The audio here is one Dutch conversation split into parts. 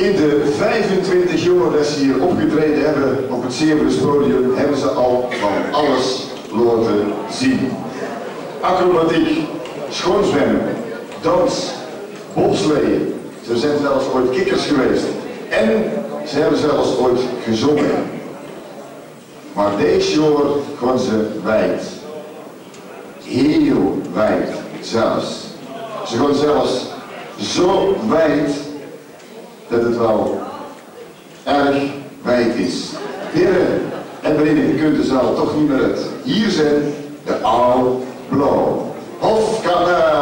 In de 25 jongeren die hier opgetreden hebben op het Zeeuwers podium hebben ze al van alles laten zien. Acrobatiek, schoonzwemmen, dans, bobsleeën. Ze zijn zelfs ooit kikkers geweest. En ze hebben zelfs ooit gezongen. Maar deze jaar gaan ze wijd. Heel wijd zelfs. Ze gaan zelfs zo wijd dat het wel erg wijd is. Heren en beneden, je kunt de toch niet meer uit. Hier zijn de oude blauw. Hofkanaal.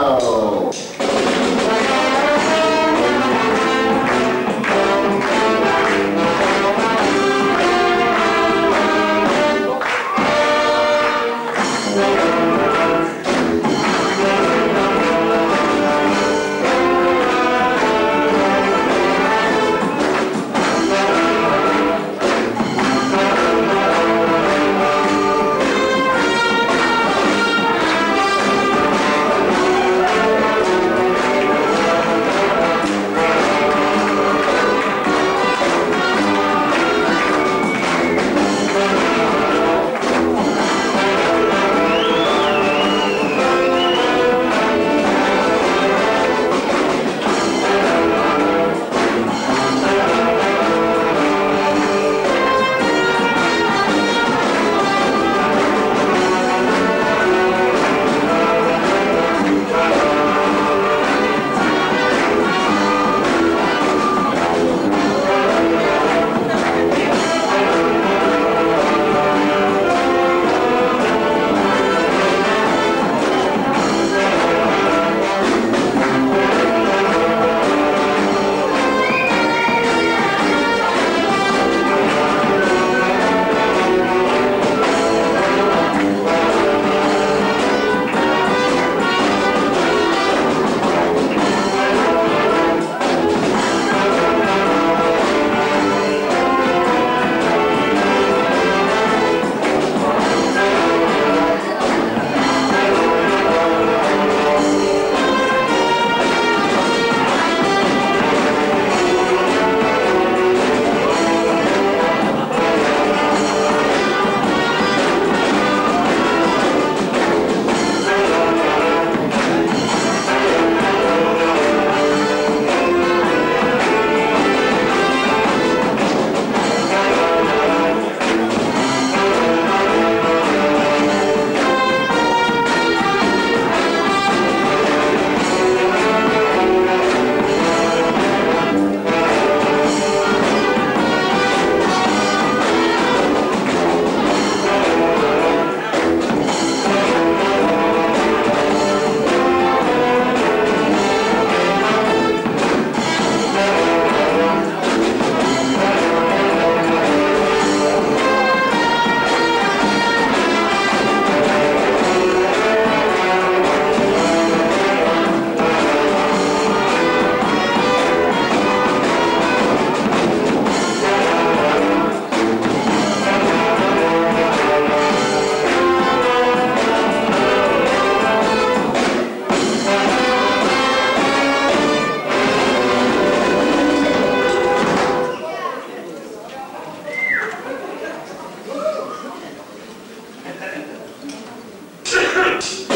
Right.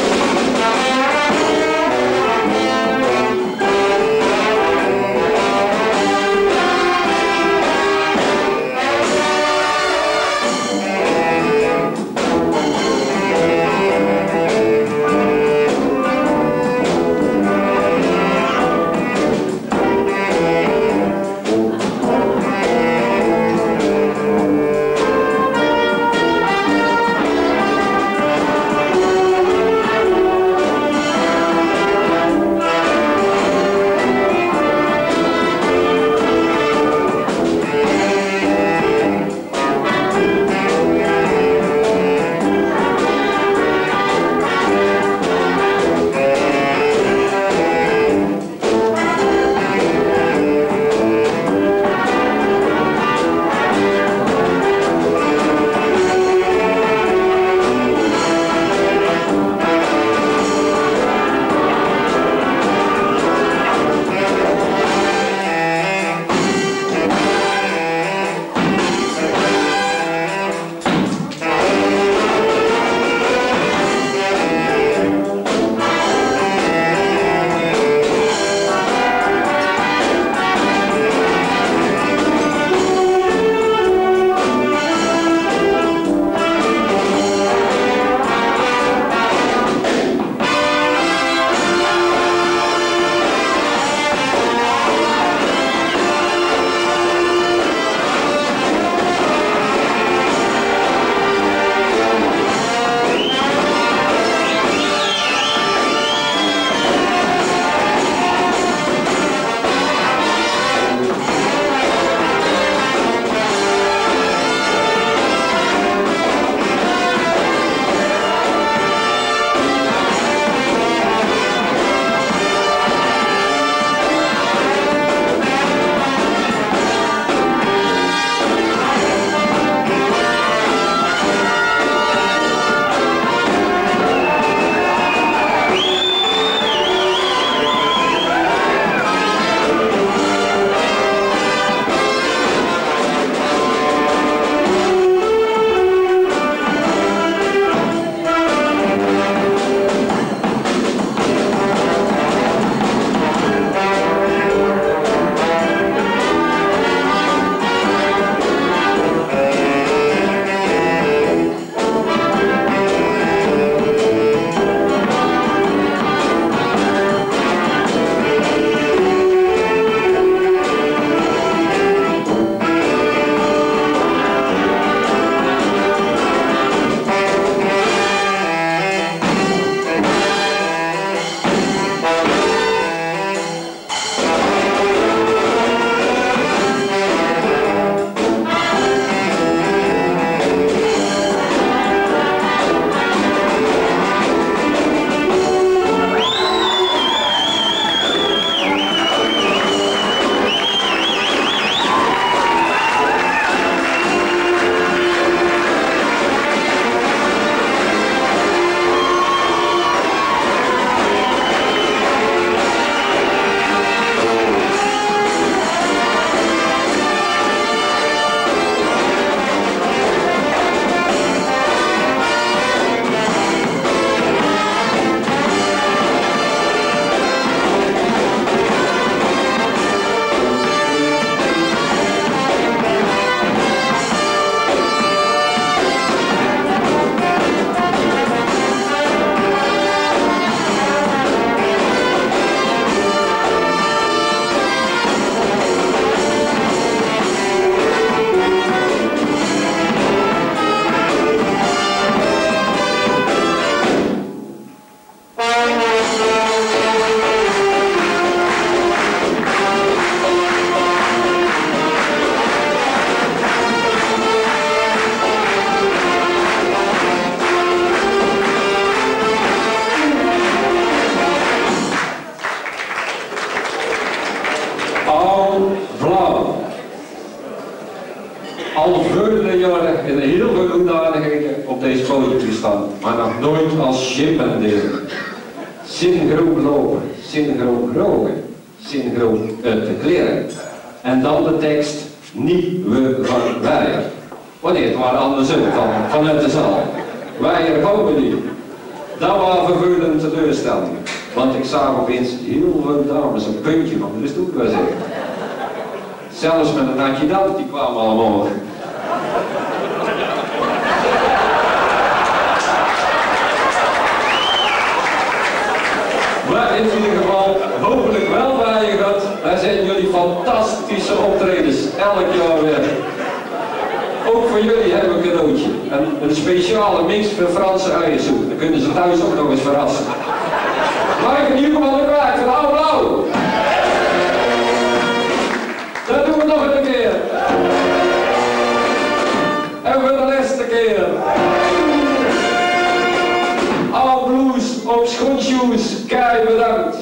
Al vele jaren in heel veel hoedanigheden op deze podium gestaan, maar nog nooit als chimpendeel. Synchroon lopen, synchroon roken, synchroon uit de kleren. En dan de tekst, niet we van Weijer. Wanneer het waren andersom van, vanuit de zaal. Weijer komen niet. Dat was vervelend teleurstelling. Want ik zag opeens heel veel dames een puntje van de stoel zitten. Zelfs met een adjudant, die kwamen allemaal. Maar in ieder geval, hopelijk wel bij je gehad. Daar zijn jullie fantastische optredens, elk jaar weer. Ook voor jullie hebben we een cadeautje. Een, een speciale mix van Franse uiensoep. Dan kunnen ze thuis ook nog eens verrassen. Maar ik in ieder geval een van blauw. Dat doen we nog een Op schoenshoes, kei bedankt.